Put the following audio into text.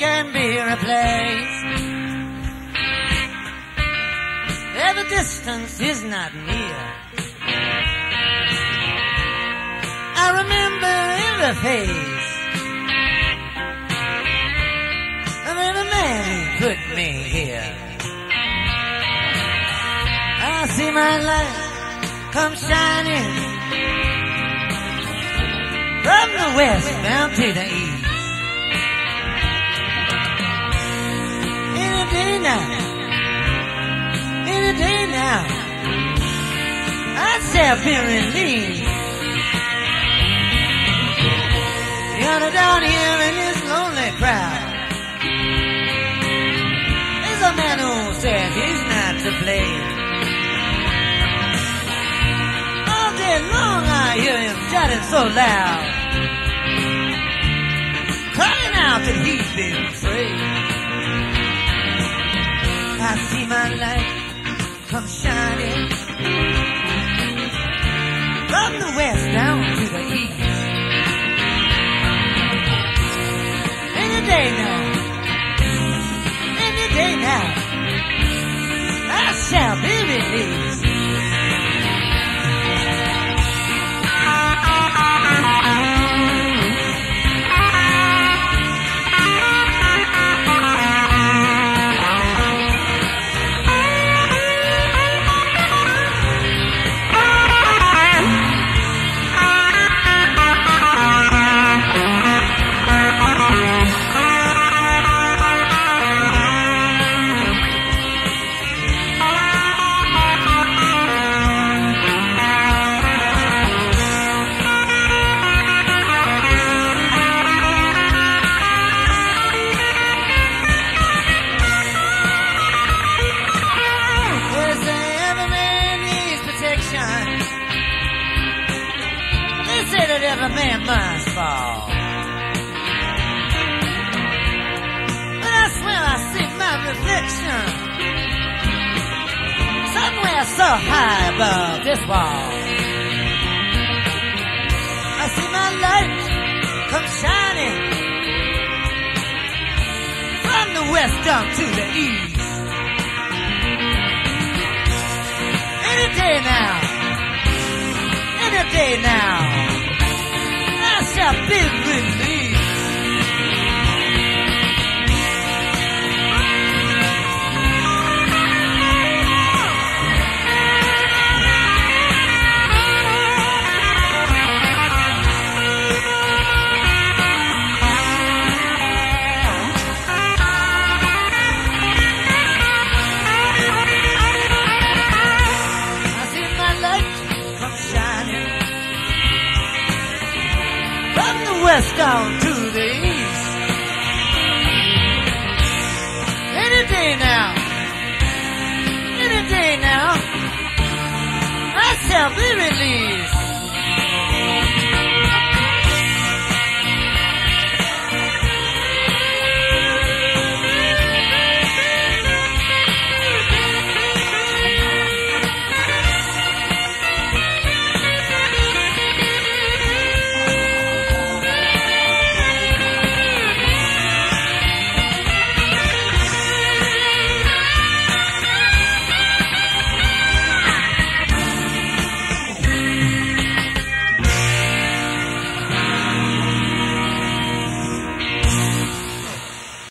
can be replaced. There the distance is not near. I remember every face of every man who put me here. I see my light come shining from the west down to the east. I shall be released. Yonder down here in this lonely crowd, there's a man who says he's not to blame. All day long I hear him shouting so loud, crying out that he's been betrayed. I see my light come shining from the west down to the east. Any day now, any day now, I shall be released. Fall. But I swear I see my reflection somewhere so high above this wall. I see my light come shining from the west down to the east. Any day now, any day now, down to the east. Any day now, any day now, I shall be released.